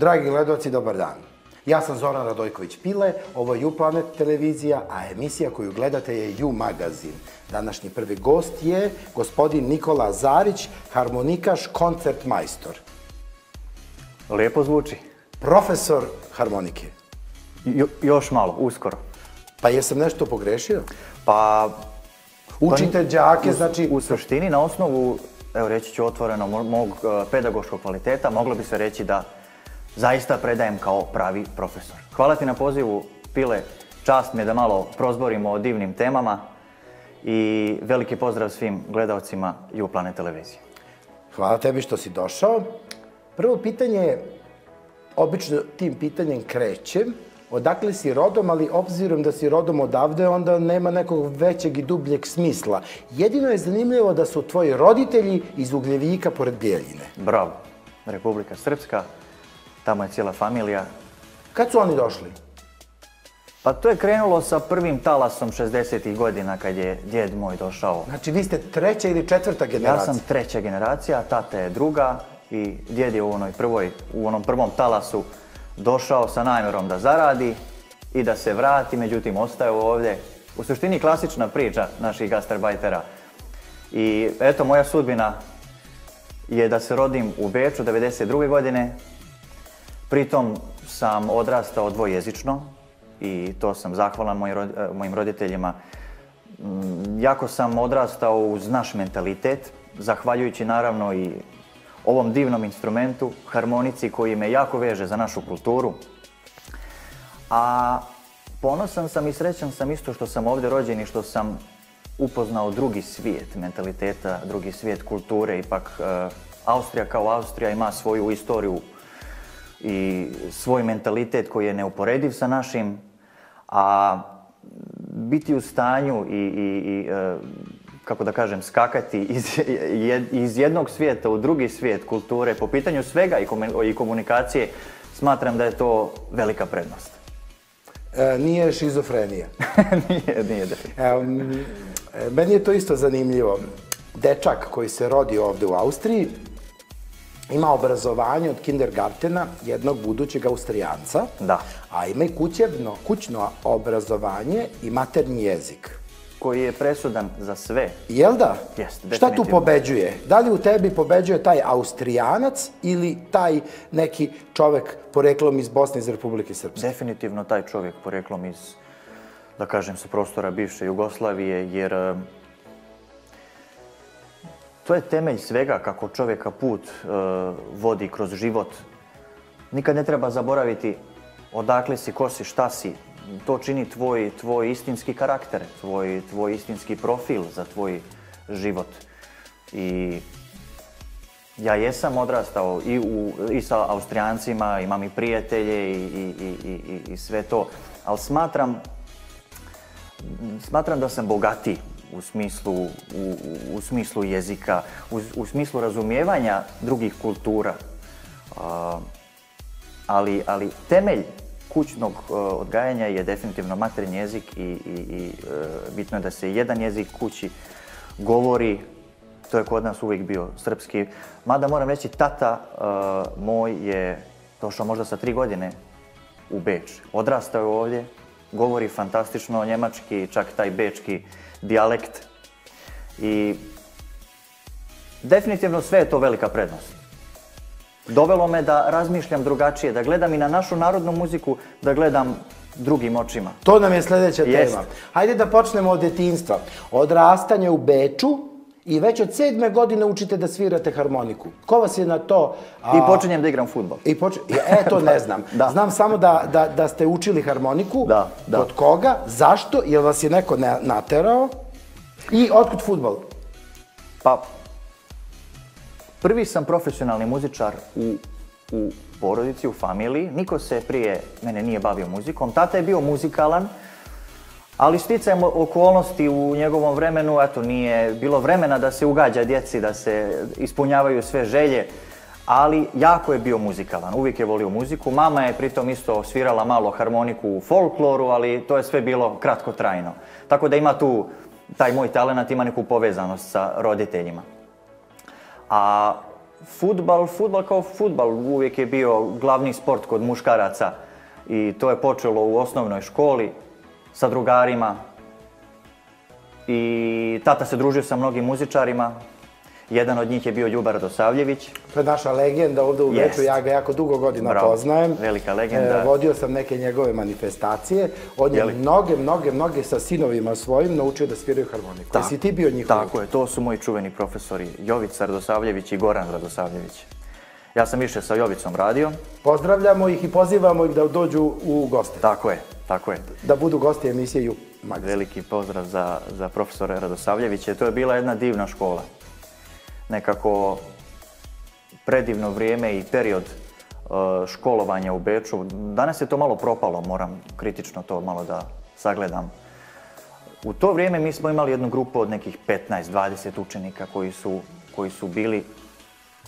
Dragi gledoci, dobar dan. Ja sam Zoran Radojković Pile, ovo je U-Planet televizija, a emisija koju gledate je U magazin. Današnji prvi gost je gospodin Nikola Zarić, harmonikaš, koncert majstor. Lijepo zvuči. Profesor harmonike. Jo- još malo, uskoro. Pa jesam nešto pogrešio? Pa... Učite đake, znači... U suštini, na osnovu, evo reći ću otvoreno, mo- mog e, pedagoškog kvaliteta, moglo bi se reći da zaista predajem kao pravi profesor. Hvala ti na pozivu, Pile. Čast mi je da malo prozborimo o divnim temama i veliki pozdrav svim gledalcima Juplane televizije. Hvala tebi što si došao. Prvo pitanje je, obično tim pitanjem krećem, odakle si rodom, ali obzirom da si rodom odavde, onda nema nekog većeg i dubljeg smisla. Jedino je zanimljivo da su tvoji roditelji iz Ugljevika pored Bijeljine. Bravo. Republika Srpska, tamo je cijela familija. Kad su oni došli? Pa to je krenulo sa prvim talasom 60. godina kad je djed moj došao. Znači, vi ste treća ili četvrta Ja generacija? sam treća generacija, tata je druga i djed je u, onoj prvoj, u onom prvom talasu došao sa namjerom da zaradi i da se vrati, međutim ostao ovdje. U suštini klasična priča naših gastarbajtera. I eto, moja sudbina je da se rodim u Beču 92. godine. Pritom sam odrastao dvojezično i to sam zahvalan mojim eh, roditeljima. Mm, Jako sam odrastao uz naš mentalitet, zahvaljujući naravno i ovom divnom instrumentu, harmonici koji me jako veže za našu kulturu. A ponosan sam i srećan sam isto što sam ovdje rođen i što sam upoznao drugi svijet mentaliteta, drugi svijet kulture. Ipak e, Austrija kao Austrija ima svoju istoriju i svoj mentalitet koji je neuporediv sa našim, a biti u stanju i, i, i e, kako da kažem, skakati iz, iz jednog svijeta u drugi svijet kulture po pitanju svega i, komu- i komunikacije, smatram da je to velika prednost. E, nije šizofrenija. nije, nije e, meni je to isto zanimljivo. Dečak koji se rodi ovde u Austriji ima obrazovanje od kindergartena jednog budućeg Austrijanca, Da. a ima i kućevno, kućno obrazovanje i maternji jezik. Koji je presudan za sve. Jel da? Jest, Šta tu pobeđuje? Da li u tebi pobeđuje taj Austrijanac ili taj neki čovek poreklom iz Bosne iz Republike Srpske? Definitivno taj čovjek poreklom iz, da kažem, sa prostora bivše Jugoslavije, jer to je temelj svega kako čovjeka put e, vodi kroz život. Nikad ne treba zaboraviti odakle si, ko si, šta si. To čini tvoj, tvoj istinski karakter, tvoj, tvoj istinski profil za tvoj život. I ja jesam odrastao i, u, i sa Austrijancima, imam i prijatelje i, i, i, sve to, ali smatram, smatram da sam bogatiji u smislu, u, u- smislu jezika, u, u smislu razumijevanja drugih kultura. A, ali, ali temelj kućnog e, odgajanja je definitivno materinji jezik i, i, i e, bitno je da se jedan jezik kući govori, to je kod nas uvijek bio srpski. Mada moram reći, tata e, moj je došao možda sa tri godine u Beč. Odrastao je ovdje, govori fantastično njemački, čak taj bečki dijalekt. I definitivno sve je to velika prednost. Dovelo me da razmišljam drugačije, da gledam i na našu narodnu muziku, da gledam drugim očima. To nam je sljedeća Jest. tema. Hajde da počnemo od detinstva. Odrastanje u Beču i već od sedme godine učite da svirate harmoniku. Ko vas je na to... a, I počinjem da igram futbol. I poč... E, to ne znam. Da. Znam samo da, da, da ste učili harmoniku. Da, da. Kod koga? Zašto? Jel vas je neko ne- naterao? I otkud futbol? Pa, prvi sam profesionalni muzičar u, u porodici, u familiji. Niko se prije mene nije bavio muzikom. Tata je bio muzikalan, ali sticajem okolnosti u njegovom vremenu, eto, nije bilo vremena da se ugađa djeci, da se ispunjavaju sve želje, ali jako je bio muzikalan, uvijek je volio muziku. Mama je pritom isto svirala malo harmoniku u folkloru, ali to je sve bilo kratkotrajno. Tako da ima tu, taj moj talent ima neku povezanost sa roditeljima. A Futbal, futbal kao futbal uvijek je bio glavni sport kod muškaraca i to je počelo u osnovnoj školi sa drugarima i tata se družio sa mnogim muzičarima. Jedan od njih je bio Ljuba Radosavljević. To je naša legenda ovdje u. Beču, ja ga jako dugo godina Bravo. poznajem. Velika legenda. E, vodio sam neke njegove manifestacije. On je mnoge, mnoge, mnoge sa sinovima svojim naučio da sviraju harmoniku. Jesi ti bio njihov? Tako je, to su moji čuveni profesori Jovica Radosavljević i Goran Radosavljević. Ja sam više sa Jovicom radio. Pozdravljamo ih i pozivamo ih da dođu u goste. Tako je, tako je. Da budu gosti emisije Ju Magazin. Veliki pozdrav za, za profesora Radosavljevića. To je bila jedna divna škola. Nekako predivno vrijeme i period e, školovanja u Beču. Danas je to malo propalo, moram kritično to malo da sagledam. U to vrijeme mi smo imali jednu grupu od nekih 15-20 učenika koji su, koji su bili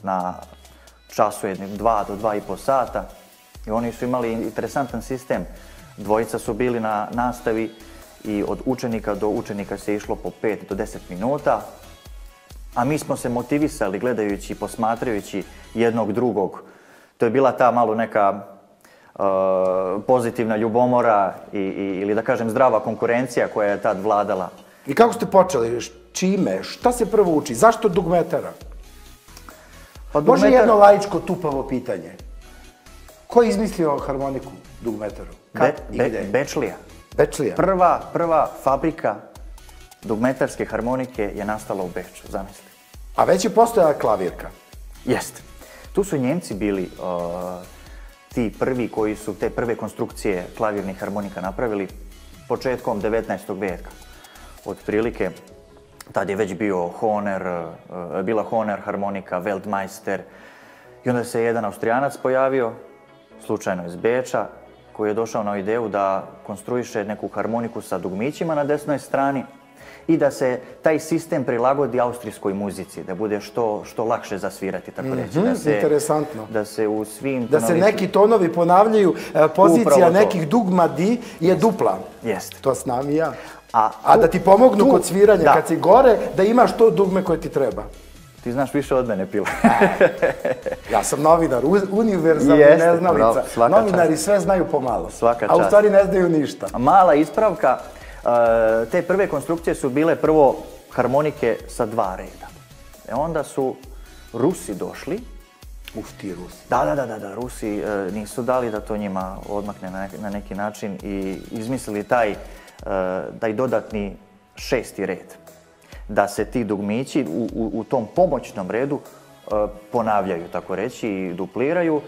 na času jednih dva do dva i po sata i oni su imali interesantan sistem. Dvojica su bili na nastavi i od učenika do učenika se išlo po 5 do 10 minuta, a mi smo se motivisali gledajući, posmatrajući jednog drugog. To je bila ta malo neka e, pozitivna ljubomora i, i- ili da kažem zdrava konkurencija koja je tad vladala. I kako ste počeli? Čime? Šta se prvo uči? Zašto dugmetara? Pa Može dugmetar- jedno laičko tupavo pitanje. Ko je izmislio harmoniku dugmetaru? Kad Be- i Be- gde? Bečlija. Bečlija. Prva, prva fabrika dugmetarske harmonike je nastala u Beču, zamisli. A već je postojala klavirka. Jest. Tu su Njemci bili uh, ti prvi koji su te prve konstrukcije klavirnih harmonika napravili početkom 19. vijeka. Otprilike, tad je već bio Honer, uh, bila Honer harmonika, Weltmeister. I onda se jedan Austrijanac pojavio, slučajno iz Beča, koji je došao na ideju da konstruiše neku harmoniku sa dugmićima na desnoj strani i da se taj sistem prilagodi austrijskoj muzici, da bude što, što lakše zasvirati, tako reći. Da se, interesantno. Da se u svim Da se neki tonovi ponavljaju, e, pozicija nekih dugmadi je dupla. Jest. To znam i ja. A da ti pomognu tu- kod sviranja, da. kad si gore, da imaš to dugme koje ti treba. Ti znaš više od mene, Pile. Ja sam novinar, univerzalni Jeste, neznalica. bravo, Novinari sve znaju pomalo. Svaka A u čast. stvari ne znaju ništa. Mala ispravka, e, te prve konstrukcije su bile prvo harmonike sa dva reda. E onda su Rusi došli, Uf, ti Rusi. da, da, da, da, da, Rusi e, nisu dali da to njima odmakne na, na neki način i izmislili taj, e, taj dodatni šesti red. Da se ti dugmići u, u, u tom pomoćnom redu e, ponavljaju, tako reći, i dupliraju,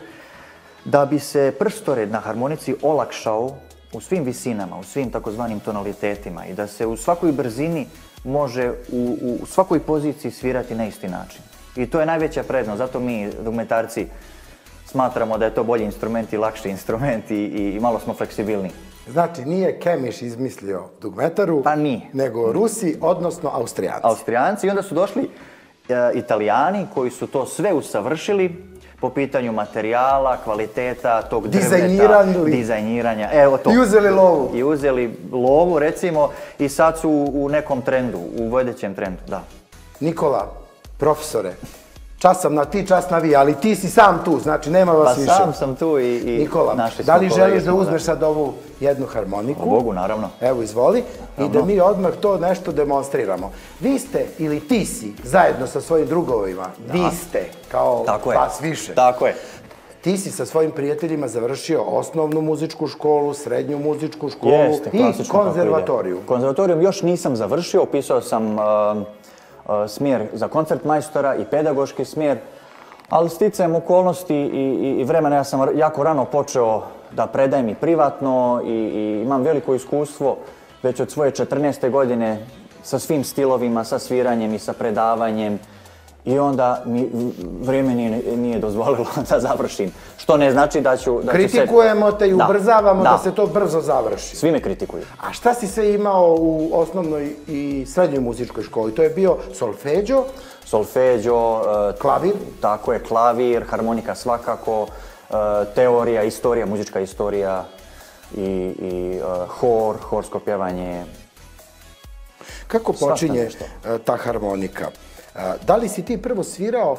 da bi se prstored na harmonici olakšao u svim visinama, u svim takozvanim tonalitetima i da se u svakoj brzini može u, u svakoj poziciji svirati na isti način. I to je najveća prednost, zato mi dugmetarci smatramo da je to bolji instrument i lakši instrument i, i malo smo fleksibilni. Znači, nije Kemiš izmislio dugmetaru, Pa nije. nego Rusi, odnosno Austrijanci. Austrijanci i onda su došli e, Italijani koji su to sve usavršili po pitanju materijala, kvaliteta, tog drveta, dizajniranja. Evo to. I uzeli lovu. I uzeli lovu, recimo, i sad su u, u nekom trendu, u vodećem trendu, da. Nikola, profesore, čas sam na ti, čas na vi, ali ti si sam tu, znači nema vas Pa više. sam sam tu i, i Nikola, našli da li želiš da uzmeš sad ovu jednu harmoniku? O Bogu, naravno. Evo, izvoli. I da mi odmah to nešto demonstriramo. Vi ste, ili ti si, zajedno sa svojim drugovima, vi ste, kao Tako je. vas više. Tako je. Ti si sa svojim prijateljima završio osnovnu muzičku školu, srednju muzičku školu Jeste, i klasično kako ide. konzervatoriju. Konzervatorijum još nisam završio, upisao sam uh, smjer za koncertmajstora i pedagoški smjer, ali sticajem okolnosti i, vremena ja sam jako rano počeo da predajem i privatno i imam veliko iskustvo već od svoje 14. godine sa svim stilovima, sa sviranjem i sa predavanjem. I onda mi vrijeme nije, nije dozvolilo da završim. Što ne znači da ću... Da ću se- Kritikujemo te i ubrzavamo da. da. se to brzo završi. Svi me kritikuju. A šta si sve imao u osnovnoj i srednjoj muzičkoj školi? To je bio solfeđo, solfeđo, e, Klavir? Tako je, klavir, harmonika svakako, e, teorija, istorija, muzička istorija i, i e, hor, horsko pjevanje. Kako počinje ta harmonika? Da li si ti prvo svirao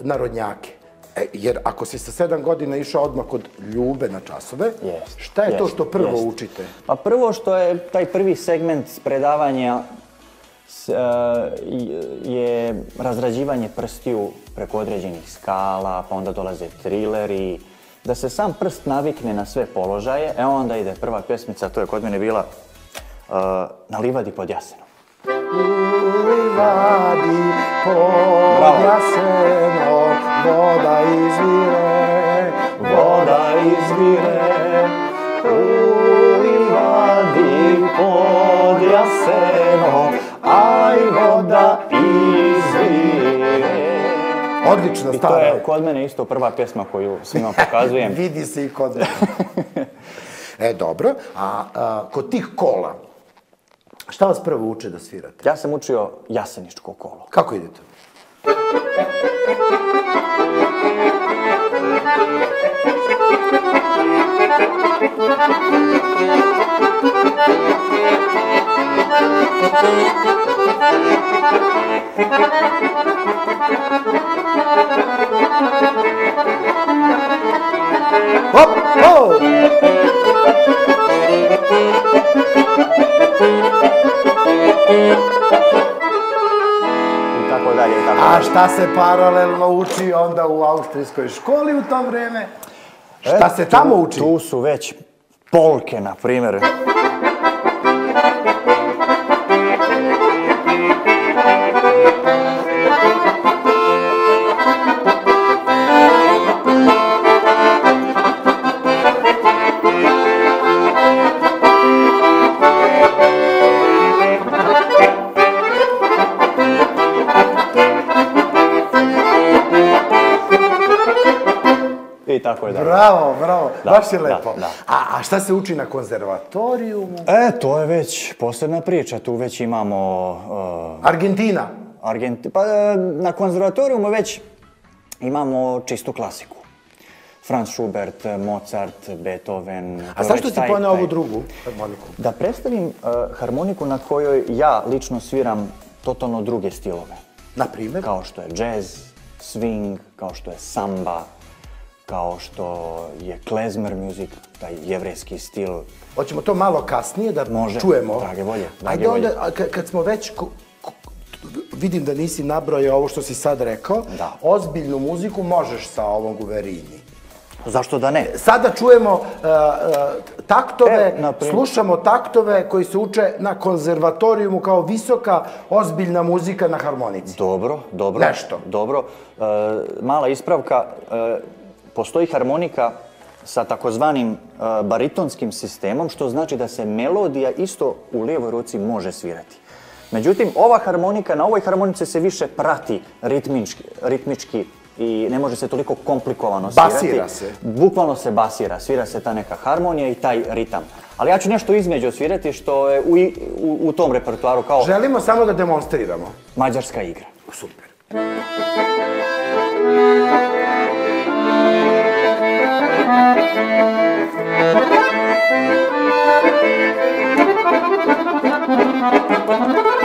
narodnjake? E, jer ako si sa sedam godina išao odmah kod Ljube na časove, Jest, šta je to što prvo jest. učite? Pa prvo što je taj prvi segment predavanja s- e, je razrađivanje prstiju preko određenih skala, pa onda dolaze trileri, da se sam prst navikne na sve položaje, e onda ide prva pjesmica, to je kod mene bila e, Na livadi pod jasenom. Livadi pod jasenom, voda izvire, voda izvire. U livadi pod jasenom, aj voda izvire. Odlična I to stara. je kod mene isto prva pjesma koju svima pokazujem. Vidi se i kod mene. e, dobro. A, a kod tih kola, šta vas prvo uče da svirate? Ja sam učio jaseničko kolo. Kako idete? Hop, hop! I tako dalje, i tako A šta se paralelno uči onda u austrijskoj školi u to vrijeme? Šta se E, tamo tu- uči? Tu su već polke, na primjer. Dalje. Bravo, bravo, Da, baš je da, lepo. da. A, a šta se uči na konzervatorijumu? E, to je već posebna priča. Tu već imamo uh, Argentina. Argenti... Pa e, na konzervatorijumu već imamo čistu klasiku. Franz Schubert, Mozart, Beethoven. A zašto si poneo taj- ovu drugu harmoniku? Da predstavim e, harmoniku na kojoj ja lično sviram totalno druge stilove. Na primjer? Kao što je jazz, swing, kao što je samba, kao što je klezmer music, taj jevrejski stil. Hoćemo to malo kasnije da Može, čujemo. drage volje, drage Ajde onda, volje. a ka- kad smo već, vidim da nisi nabrojao ovo što si sad rekao, Da. ozbiljnu muziku možeš sa ovom guverini. Zašto da ne? Sada čujemo uh, uh, taktove, E, slušamo taktove koji se uče na konzervatorijumu kao visoka, ozbiljna muzika na harmonici. Dobro, dobro. Nešto. Dobro. E, mala ispravka. Postoji harmonika sa takozvanim e, baritonskim sistemom, što znači da se melodija isto u lijevoj ruci može svirati. Međutim, ova harmonika, na ovoj harmonici se više prati ritmički, ritmički i ne može se toliko komplikovano svirati. Basira se. Bukvalno se basira, svira se ta neka harmonija i taj ritam. Ali ja ću nešto između svirati što je u, u, u tom repertoaru kao Želimo samo da demonstriramo. mađarska igra. Super. Thank you.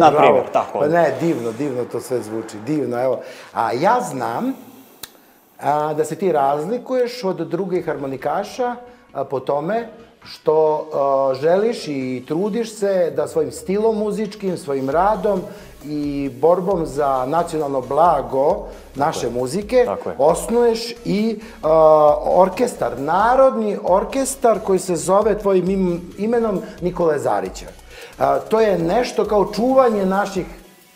Na primjer, tako. Pa ne, divno, divno to sve zvuči, divno, evo. A ja znam a, da se ti razlikuješ od drugih harmonikaša a, po tome što a, želiš i trudiš se da svojim stilom muzičkim, svojim radom i borbom za nacionalno blago naše muzike Tako je. osnuješ i orkestar, narodni orkestar koji se zove tvojim im- imenom Nikole Zarića. A, to je nešto kao čuvanje naših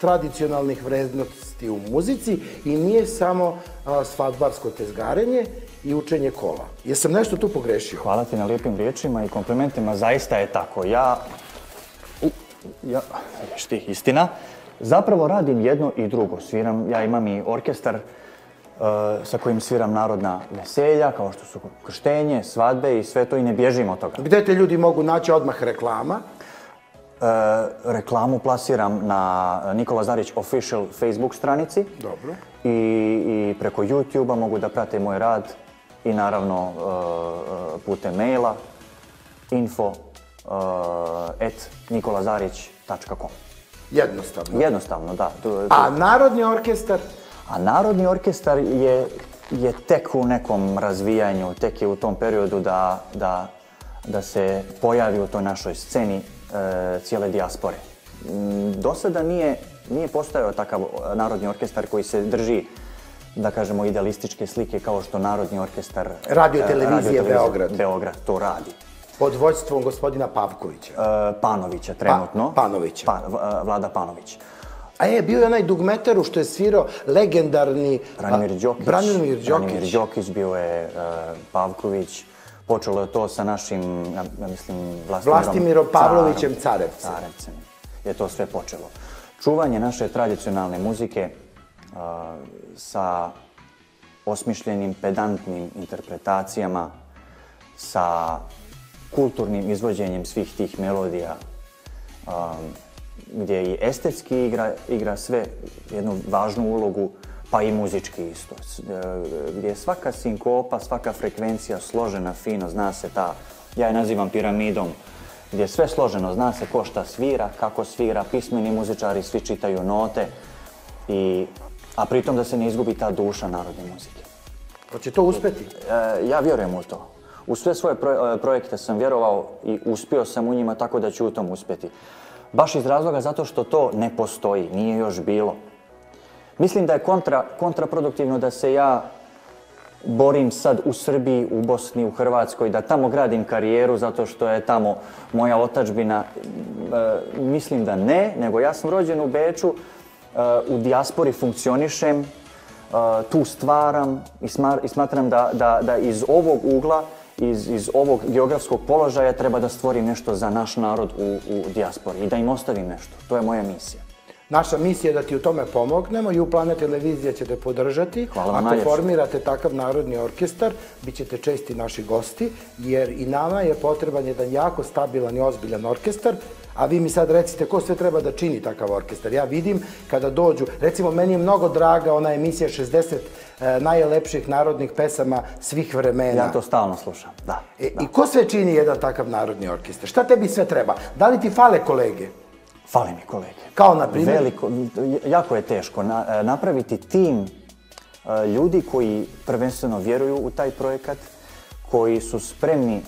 tradicionalnih vrednosti u muzici i nije samo a, svadbarsko tezgarenje i učenje kola. Jesam nešto tu pogrešio? Hvala ti na lijepim riječima i komplimentima, zaista je tako. Ja, u, ja, vidiš ti, istina, zapravo radim jedno i drugo. Sviram, ja imam i orkestar sa kojim sviram narodna veselja, kao što su krštenje, svadbe i sve to i ne bježim od toga. Gde te ljudi mogu naći odmah reklama? E, reklamu plasiram na Nikola Zarić official Facebook stranici. Dobro. I, i preko YouTube-a mogu da prate moj rad i naravno e, putem maila info e, at nikolazarić.com. Jednostavno. Jednostavno, da. Tu- tu- A Narodni orkestar? A Narodni orkestar je, je tek u nekom razvijanju, tek je u tom periodu da, da, da se pojavi u toj našoj sceni e, cijele dijaspore. Mm, Do sada nije, nije postojao takav e, Narodni orkestar koji se drži da kažemo idealističke slike kao što Narodni orkestar Radio e, televizije Beograd. Beograd to radi. Pod vođstvom gospodina Pavkovića. E, Panovića trenutno. Panovića. Pa, e, Vlada Panović. A je, bio je onaj dugmeteru što je svirao legendarni... Branimir Đokić. Branimir Đokić. Branimir Đokić, bio je e, Pavković. Počelo je to sa našim, ja, ja mislim, Vlastimirom, Vlastimirom Pavlovićem Carevcem. Carevcem je to sve počelo. Čuvanje naše tradicionalne muzike e, sa osmišljenim, pedantnim interpretacijama, sa kulturnim izvođenjem svih tih melodija, um, gdje i estetski igra, igra sve jednu važnu ulogu, pa i muzički isto. E, Gdje je svaka sinkopa, svaka frekvencija složena fino, zna se ta, ja je nazivam piramidom, gdje je sve složeno, zna se ko šta svira, kako svira, pismeni muzičari svi čitaju note, i, a pritom da se ne izgubi ta duša narodne muzike. Hoće to uspeti? E, ja vjerujem u to. U sve svoje pro- e, projekte sam vjerovao i uspio sam u njima tako da ću u tom uspjeti. Baš iz razloga zato što to ne postoji, nije još bilo. Mislim da je kontra, kontraproduktivno da se ja borim sad u Srbiji, u Bosni, u Hrvatskoj, da tamo gradim karijeru zato što je tamo moja otačbina. E, mislim da ne, nego ja sam rođen u Beču, e, u dijaspori funkcionišem, e, tu stvaram i, smatram da, iz ovog ugla, iz, ovog geografskog položaja treba da stvorim nešto za naš narod u dijaspori i da im ostavim nešto. To je moja misija. Naša misija je da ti u tome pomognemo i u Planet Televizija će te podržati. Hvala Ako formirate takav narodni orkestar, bit ćete česti naši gosti, jer i nama je potreban jedan jako stabilan i ozbiljan orkestar, a vi mi sad recite ko sve treba da čini takav orkestar. Ja vidim kada dođu, recimo meni je mnogo draga ona emisija 60 e, najlepših narodnih pesama svih vremena. Ja to stalno slušam, da. E, I ko sve čini jedan takav narodni orkestar? Šta tebi sve treba? Da li ti fale kolege? Fale mi kolege. Kao na primjer? Veliko, jako je teško na- e, napraviti tim e, ljudi koji prvenstveno vjeruju u taj projekat, koji su spremni e,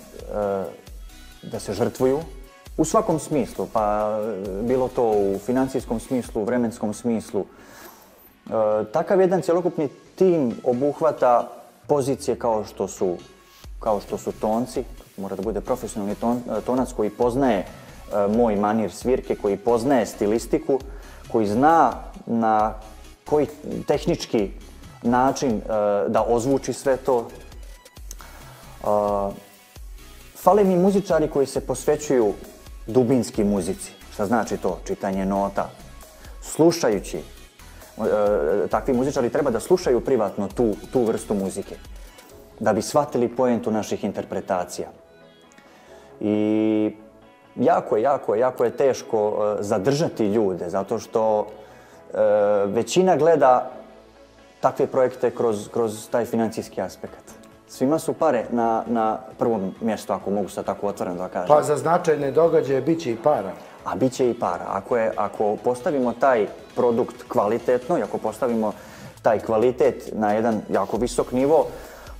da se žrtvuju u svakom smislu, pa bilo to u financijskom smislu, u vremenskom smislu. Takav jedan cjelokupni tim obuhvata pozicije kao što su, kao što su tonci, mora da bude profesionalni ton, tonac koji poznaje moj manir svirke, koji poznaje stilistiku, koji zna na koji tehnički način e, da ozvuči sve to. E, Fale mi muzičari koji se posvećuju dubinski muzici. Šta znači to? Čitanje nota. Slušajući, e, takvi muzičari treba da slušaju privatno tu, tu vrstu muzike. Da bi shvatili poentu naših interpretacija. I jako je, jako je, jako je teško e, zadržati ljude, zato što e, većina gleda takve projekte kroz, kroz taj financijski aspekt. Svima su pare na, na prvom mjestu, ako mogu sad tako otvoreno da kažem. Pa za značajne događaje bit će i para. A bit će i para. Ako, je, ako postavimo taj produkt kvalitetno i ako postavimo taj kvalitet na jedan jako visok nivo,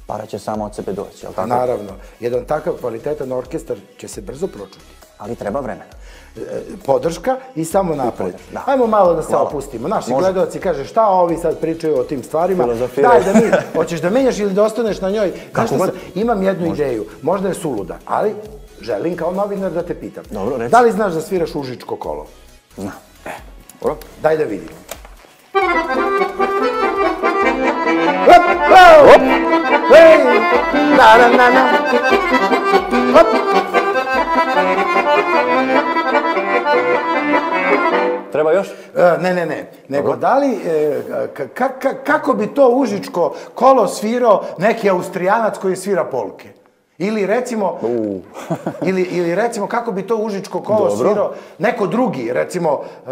para će samo od sebe doći, jel tako? Naravno, jedan takav kvalitetan orkestar će se brzo pročuti. Ali treba vremena. E, Podrška i samo napred. da. Ajmo malo da se Hvala. opustimo. Naši Može. gledalci kaže šta ovi sad pričaju o tim stvarima. Filozofiraju. Daj da mi, hoćeš da menjaš ili da ostaneš na njoj. Znaš sam- imam jednu ideju, možda je suluda, ali želim kao novinar da te pitam. Dobro, reci. Da li znaš da sviraš užičko kolo? Znam. E, dobro. Daj da vidim. Hop, hop, hej, na, na, na, na. Hop. Treba još? E, ne, ne, ne. Nego da li, e, ka- ka- ka- kako bi to užičko kolo svirao neki austrijanac koji svira polke? Ili recimo, ili, ili recimo kako bi to užičko kolo Dobro. svirao neko drugi, recimo, e,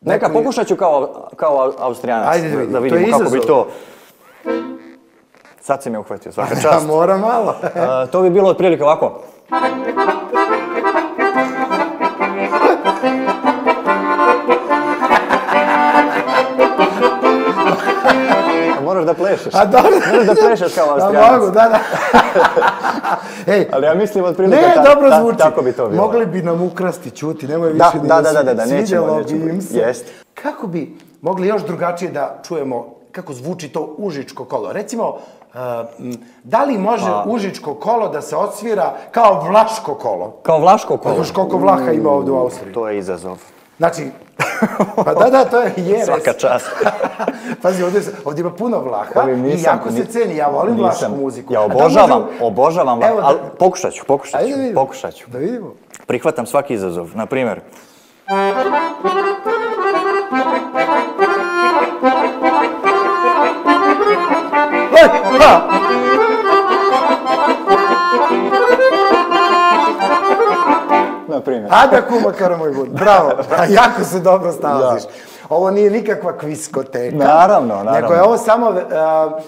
Neka, pokušat ću kao, kao Austrijanac. Ajde da to je vidimo kako bi to... Sad si me uhvatio, svaka čast. moram malo. A, to bi bilo otprilike ovako. A Moraš da plešeš. A dobro. Moraš da plešeš kao Da Austrijanac. mogu, da, da. Ej, Ali ja mislim otprilike ne, ta- dobro ta- zvuči. tako bi to bilo. Mogli bi nam ukrasti, čuti, nemoj Da, više ni da, da, da, svi- da, nećemo, nećemo. im se. Jest. Kako bi mogli još drugačije da čujemo kako zvuči to užičko kolo? Recimo, da li može Pa- užičko kolo da se odsvira kao vlaško kolo? Kao Vlaško kolo. Znaš koliko vlaha ima ovdje u Austriji? To je izazov. Znači, pa da, da, to je jeres. Svaka čast. Pazi, ovdje, ovdje ima puno vlaha Ovim i nisam- jako se ni- ceni, ja volim nisam. vlašku muziku. Ja obožavam, obožavam, Evo, ali pokušat ću, pokušat ću, da pokušat ću. Da vidimo. Prihvatam svaki izazov. Na primjer, na primjer. Ada kuma karamoj bud. Bravo. A jako se dobro snalaziš. Ovo nije nikakva kviskoteka. Naravno, naravno. Nego je ovo samo uh,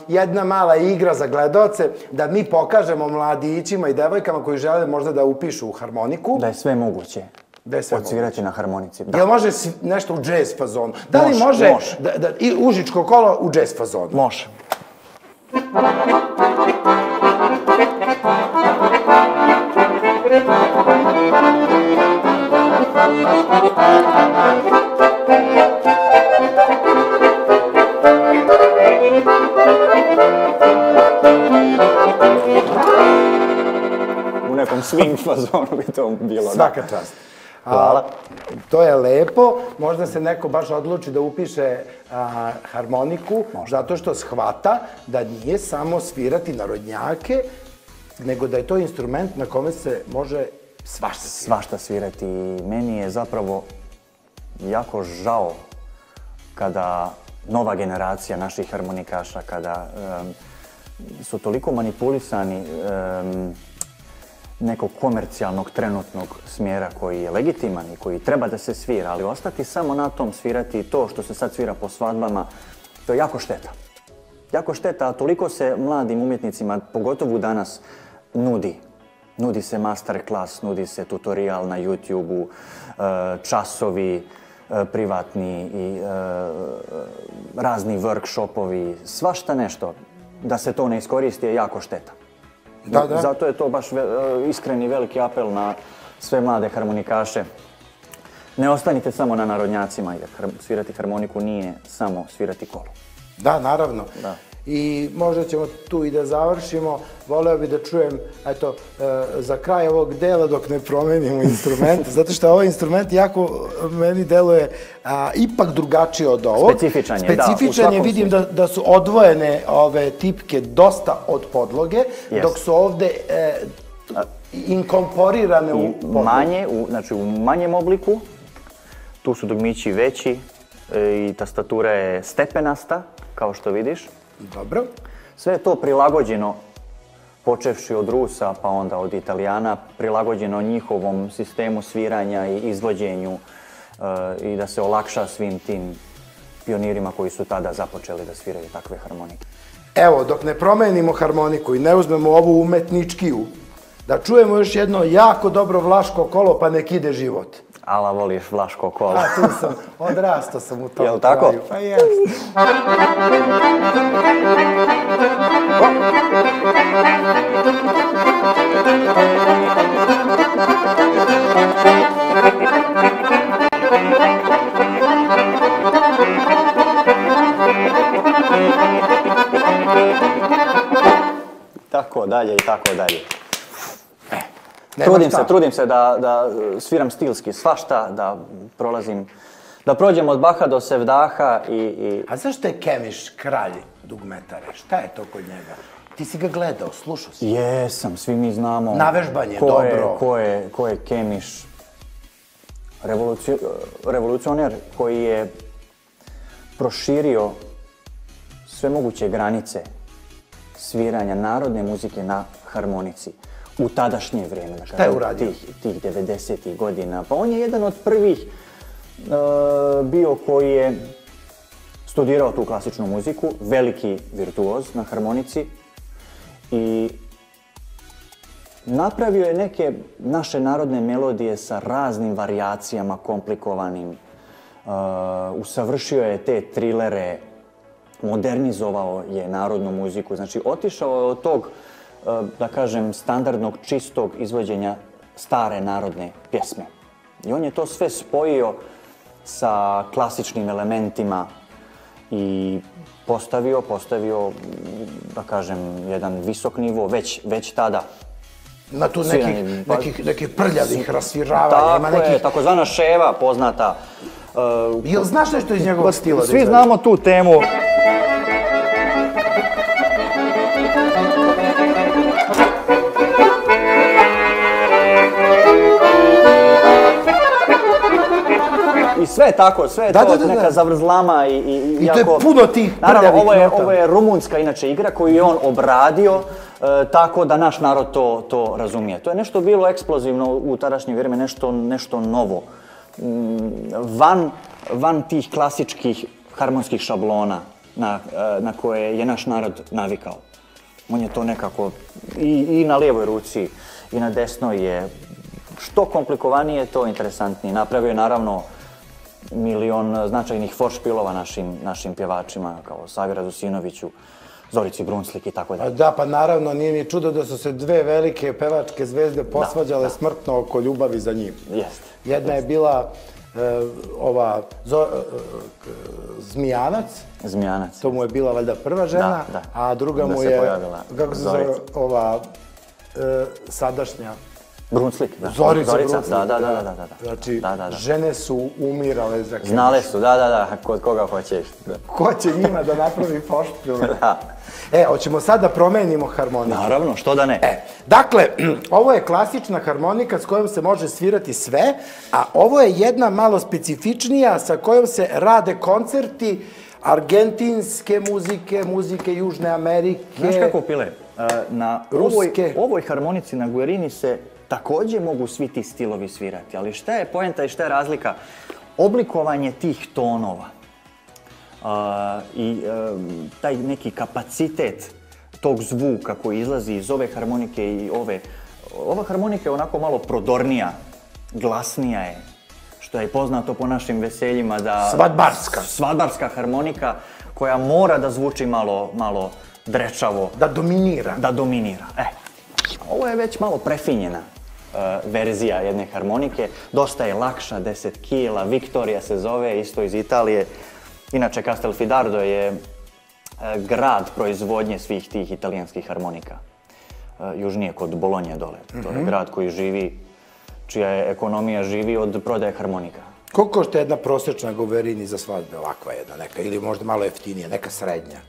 jedna mala igra za gledaoce da mi pokažemo mladićima i devojkama koji žele možda da upišu u harmoniku. Da je sve moguće. Da je sve Odsvirati na harmonici. Da. Jel može nešto u jazz fazonu? Da li Može, može, može. Da, da, i užičko kolo u jazz fazonu? Može. U nekom swing fazonu bi to bilo. Svaka čast. A, Hvala. To je lepo, možda se neko baš odluči da upiše a, harmoniku, zato što shvata da nije samo svirati narodnjake, nego da je to instrument na kome se može svašta svirati. svašta svirati meni je zapravo jako žao kada nova generacija naših harmonikaša, kada su toliko manipulisani nekog komercijalnog trenutnog smjera koji je legitiman i koji treba da se svira, ali ostati samo na tom svirati to što se sad svira po svadbama, to je jako šteta. Jako šteta, a toliko se mladim umjetnicima, pogotovo danas, nudi. Nudi se master klas, nudi se tutorial na YouTube-u, e, časovi e, privatni i e, razni workshopovi, svašta nešto. Da se to ne iskoristi je jako šteta. Da, da. Zato je to baš e, iskreni veliki apel na sve mlade harmonikaše. Ne ostanite samo na narodnjacima, jer svirati harmoniku nije samo svirati kolo. Da, naravno. Da. I možda ćemo tu i da završimo. Voleo bih da čujem, eto, e, za kraj ovog dela dok ne promenimo instrument, zato što ovaj instrument jako meni deluje a, ipak drugačije od ovog. Specifičan je, da, u Specifičan je, vidim da, da su odvojene ove tipke dosta od podloge, dok su ovde e, inkorporirane u I podlogu. manje, u, znači u manjem obliku, tu su dugmići veći e, i tastatura je stepenasta, kao što vidiš. Dobro. Sve je to prilagođeno, počevši od Rusa pa onda od Italijana, prilagođeno njihovom sistemu sviranja i izvođenju e, i da se olakša svim tim pionirima koji su tada započeli da sviraju takve harmonike. Evo, dok ne promenimo harmoniku i ne uzmemo ovu umetničkiju, da čujemo još jedno jako dobro vlaško kolo, pa nek ide život. Ala voliš Vlaško kolo. A tu sam, odrastao sam u tom Jel tako? kraju. Pa jest. Tako dalje i tako dalje. Nema trudim šta. se, trudim se da, da e, sviram stilski svašta, da prolazim, da prođem od Baha do Sevdaha i, i A zašto je Kemiš kralj dugmetare? Šta je to kod njega? Ti si ga gledao, slušao si. Jesam, svi mi znamo Navežban je, ko je, dobro. ko je, ko je Kemiš. revolucio- revolucioner koji je proširio sve moguće granice sviranja narodne muzike na harmonici u tadašnje vrijeme. na je uradio? Tih, tih 90. godina. Pa on je jedan od prvih e, bio koji je studirao tu klasičnu muziku, veliki virtuoz na harmonici i napravio je neke naše narodne melodije sa raznim varijacijama komplikovanim. Uh, usavršio je te trilere, modernizovao je narodnu muziku. Znači, otišao je od tog, da kažem, standardnog, čistog izvođenja stare narodne pjesme. I on je to sve spojio sa klasičnim elementima i postavio, postavio, da kažem, jedan visok nivo već, već tada. Na tu nekih, pa- nekih, nekih prljavih rasviravanja, ima Tako je, nekih... takozvana ševa poznata. Uh, Jel znaš nešto iz njegovog stila? Svi znamo tu temu. Sve je tako, sve je Da, to da, da, da. neka zavrzlama i, i, I to je puno tih Naravno, ovo je, ovo je rumunska inače igra koju je on obradio e, tako da naš narod to, to razumije. To je nešto bilo eksplozivno u tadašnje vrijeme, nešto, nešto novo. Mm, Van, van tih klasičkih harmonskih šablona na, e, na koje je naš narod navikao. On je to nekako i, i na lijevoj ruci i na desnoj je što komplikovanije, to interesantnije. Napravio je naravno milion značajnih foršpilova našim, našim pjevačima, kao Savira Zusinoviću, Zorici Brunslik i tako dalje. Da, pa naravno, nije ni čudo da su se dve velike pevačke zvezde posvađale smrtno oko ljubavi za njim. Jest. Jedna je bila e, ova Zo- e, Zmijanac, Zmijanac. to mu je bila valjda prva žena, Da, da. a druga mu se je, kako se zove, ova e, sadašnja Brunslik, da. Zorica, Brunslik, da, da, da, da, da, da. Znači, da, da, da. žene su umirale za Keneš. Znale su, da, da, da, kod koga hoćeš. Da. Ko će njima da napravi pošpil? Da. E, hoćemo sad da promenimo harmoniku. Naravno, što da ne. E, dakle, ovo je klasična harmonika s kojom se može svirati sve, a ovo je jedna malo specifičnija sa kojom se rade koncerti argentinske muzike, muzike Južne Amerike. Znaš kako, Pile, na ovoj, Ruske. ovoj harmonici na guerini se također mogu svi ti stilovi svirati, ali šta je poenta i šta je razlika? Oblikovanje tih tonova a, i e, taj neki kapacitet tog zvuka koji izlazi iz ove harmonike i ove... Ova harmonika je onako malo prodornija, glasnija je, što je poznato po našim veseljima da... Svadbarska. Svadbarska harmonika koja mora da zvuči malo, malo drečavo, Da dominira. da dominira. E, ovo je već malo prefinjena verzija jedne harmonike. Dosta je lakša, 10 kila, Victoria se zove, isto iz Italije. Inače, Castelfidardo je e, grad proizvodnje svih tih italijanskih harmonika. E, južnije kod Bolonje dole. To je grad koji živi, čija je ekonomija živi od prodaje harmonika. Koliko košta jedna prosječna goverini za svadbe, ovakva jedna neka, ili možda malo jeftinija, neka srednja?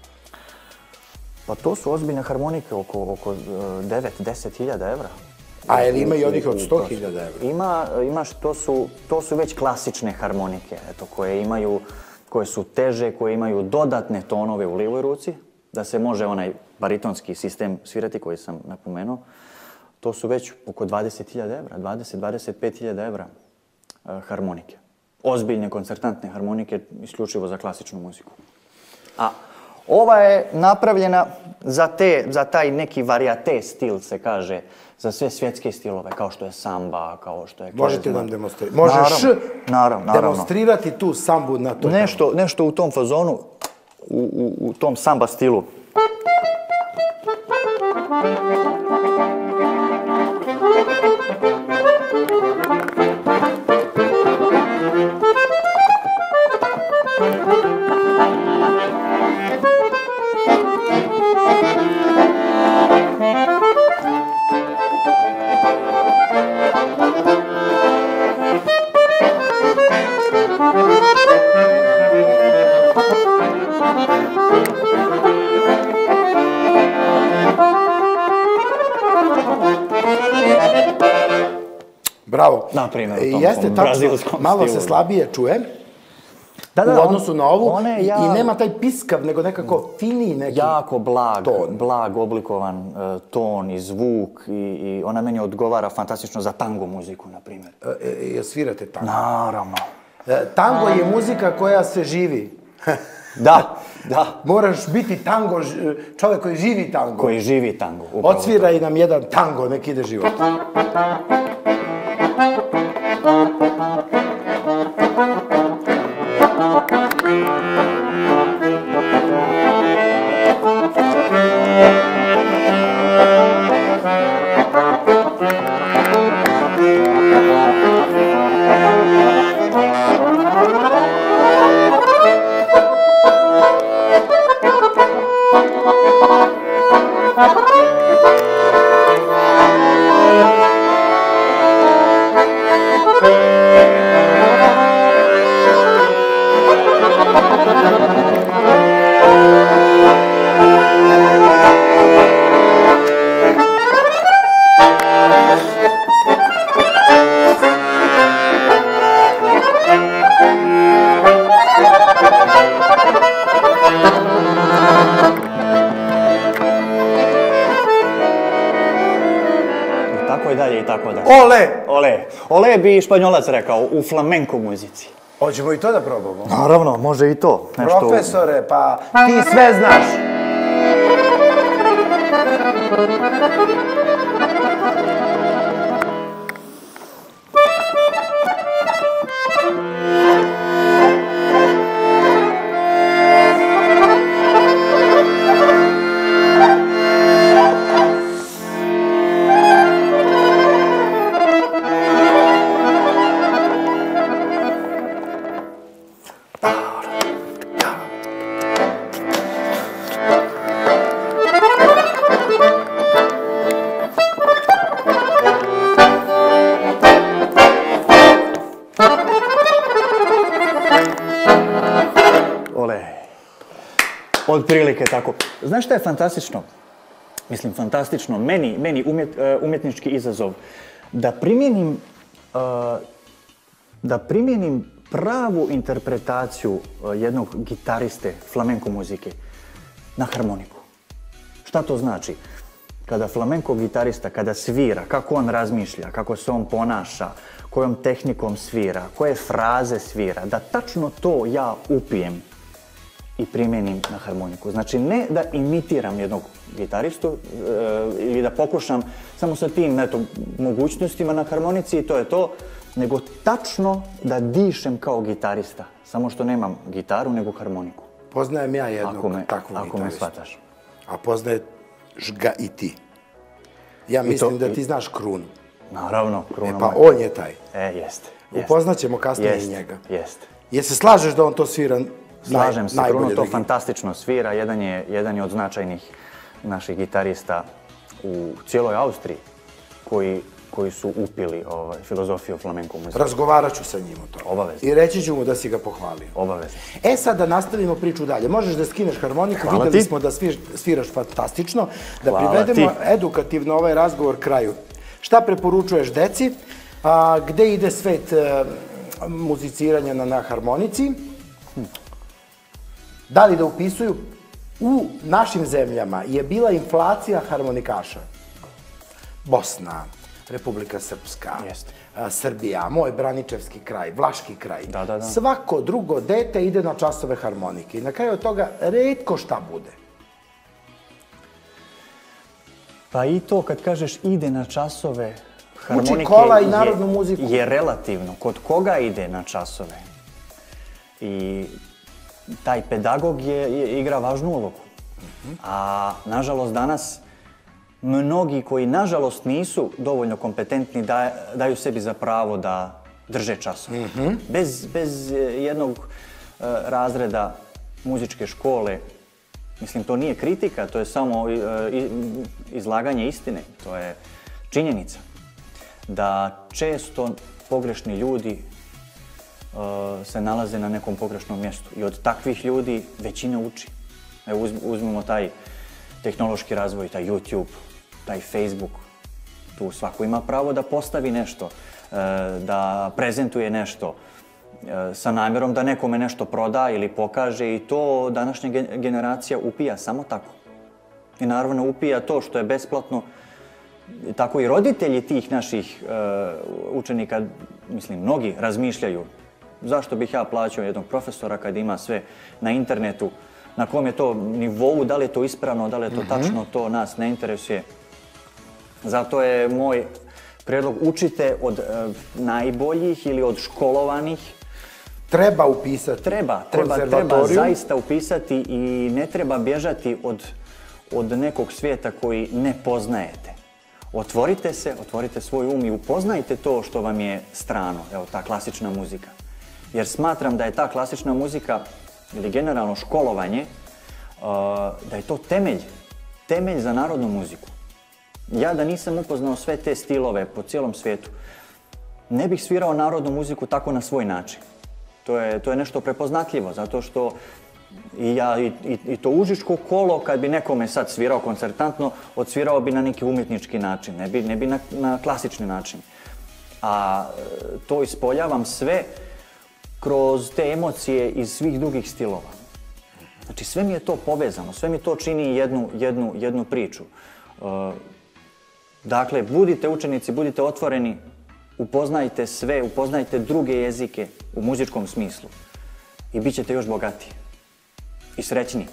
Pa to su ozbiljne harmonike, oko, oko 9-10 hiljada evra. A jel ima i onih od u 100.000 prosjeku. evra? Ima, imaš, to su, to su već klasične harmonike, eto, koje imaju, koje su teže, koje imaju dodatne tonove u lijevoj ruci, da se može onaj baritonski sistem svirati koji sam napomenuo. To su već oko 20.000 evra, 20-25.000 evra e, harmonike. Ozbiljne koncertantne harmonike, isključivo za klasičnu muziku. A ova je napravljena za, te, za taj neki varijate stil, se kaže, za sve svjetske stilove, kao što je samba, kao što je... Možete nam demonstrirati. Možeš naravno, naravno, demonstrirati tu sambu na to. Nešto, nešto u tom fazonu, u, u, u tom samba stilu. Na primjer, u E, tom Jeste brazilskom malo se stilu. slabije čuje. Da, da, u on- odnosu na ovu one i- ja- i nema taj piskav, nego nekako finiji neki Jako blag, ton. blag oblikovan e, ton i zvuk i, i ona meni odgovara fantastično za tango muziku, na primjer. E, e, jel svirate tango? Naravno. E, Tango je muzika koja se živi. Da, da. Moraš biti tango, čovjek koji živi tango. Koji živi tango. upravo. Odsviraj nam jedan tango, nek ide život. I bi španjolac rekao u flamenko muzici. Hoćemo i to da probamo. Naravno, može i to. Profesore, pa ti sve znaš. Znaš šta je fantastično? Mislim, fantastično. Meni, meni umjet, e, umjetnički izazov. Da primjenim, e, da primjenim pravu interpretaciju e, jednog gitariste flamenko muzike na harmoniku. Šta to znači? Kada flamenko gitarista, kada svira, kako on razmišlja, kako se on ponaša, kojom tehnikom svira, koje fraze svira, da tačno to ja upijem i primjenim na harmoniku. Znači ne da imitiram jednog gitaristu e, ili da pokušam samo sa tim eto, mogućnostima na harmonici i to je to, nego tačno da dišem kao gitarista. Samo što nemam gitaru nego harmoniku. Poznajem ja jednog Ako me, takvog ako me shvataš. A poznaješ ga i ti. Ja to- mislim da i- ti znaš krunu. Naravno, kruna E pa moja. on je taj. E, jeste. jest. Upoznaćemo kasnije i Jest, njega. Jest. Je se slažeš da on to svira Slažem se, Kruno to fantastično svira, jedan je, jedan je od značajnih naših gitarista u cijeloj Austriji koji, koji su upili ovaj, filozofiju flamenko muzike. Razgovarat ću sa njim o tome. Obavezno. I reći ću mu da si ga pohvalio. Obavezno. E sad da nastavimo priču dalje. Možeš da skineš harmoniku, Hvala videli ti. smo da svir- sviraš fantastično. Da Hvala privedemo ti. edukativno ovaj razgovor kraju. Šta preporučuješ deci? A, gde ide svet e, muziciranja na, na harmonici? Da li da upisuju? U našim zemljama je bila inflacija harmonikaša. Bosna, Republika Srpska, Jeste. a, Srbija, moj Braničevski kraj, Vlaški kraj. Da, da, da. Svako drugo dete ide na časove harmonike i na kraju od toga redko šta bude. Pa i to kad kažeš ide na časove harmonike kola i je- narodnu muziku. Je relativno. Kod koga ide na časove? I taj pedagog je, je- igra važnu ulogu. A nažalost danas mnogi koji nažalost nisu dovoljno kompetentni da- daju sebi za pravo da drže časove. Bez, bez eh, jednog eh, razreda muzičke škole Mislim, to nije kritika, to je samo e, izlaganje istine, to je činjenica. Da često pogrešni ljudi e, se nalaze na nekom pogrešnom mjestu i od takvih ljudi većina uči. Evo uz- uzmimo taj tehnološki razvoj, taj YouTube, taj Facebook, tu svako ima pravo da postavi nešto, da prezentuje nešto e, sa namjerom da nekome nešto proda ili pokaže i to današnja generacija upija samo tako. I naravno upija to što je besplatno, tako i roditelji tih naših učenika, mislim, mnogi razmišljaju zašto bih ja plaćao jednog profesora kad ima sve na internetu, na kom je to nivou, da li je to ispravno, da li je to tačno, to nas ne interesuje. Zato je moj prijedlog učite od e, najboljih ili od školovanih. Treba upisati Treba, treba, treba zaista upisati i ne treba bježati od, od nekog svijeta koji ne poznajete. Otvorite se, otvorite svoj um i upoznajte to što vam je strano, evo ta klasična muzika. Jer smatram da je ta klasična muzika ili generalno školovanje, uh, da je to temelj, temelj za narodnu muziku. Ja da nisam upoznao sve te stilove po cijelom svijetu, ne bih svirao narodnu muziku tako na svoj način. To je, to je nešto prepoznatljivo, zato što i ja i, i, to užičko kolo, kad bi nekome sad svirao koncertantno, odsvirao bi na neki umjetnički način, ne bi, ne bi na, na klasični način. A e, to ispoljavam sve kroz te emocije iz svih drugih stilova. Znači sve mi je to povezano, sve mi to čini jednu, jednu, jednu priču. E, dakle, budite učenici, budite otvoreni, upoznajte sve, upoznajte druge jezike u muzičkom smislu i bit ćete još bogatiji i srećni.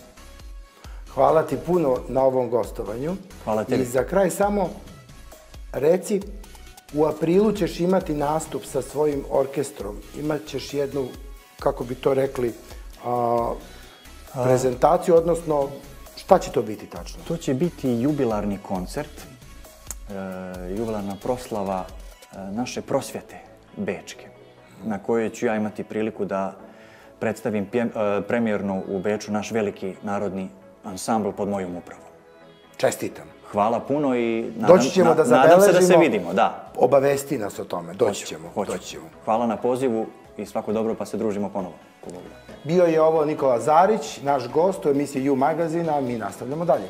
Hvala ti puno na ovom gostovanju. Hvala tebi. I za kraj samo reci u aprilu ćeš imati nastup sa svojim orkestrom. Imat ćeš jednu, kako bi to rekli, prezentaciju, odnosno šta će to biti tačno? To će biti jubilarni koncert, e, jubilarna proslava e, naše prosvjete Bečke, na kojoj ću ja imati priliku da predstavim e, premijerno u Beču naš veliki narodni ansambl pod mojom upravom. Čestitam. Hvala puno i nadam, doći ćemo da nadam se da se vidimo. Da. Obavesti nas o tome. Doći ćemo. Doći ćemo. Hvala na pozivu i svako dobro pa se družimo ponovo. Bio je ovo Nikola Zarić, naš gost u emisiji You Magazina, mi nastavljamo dalje.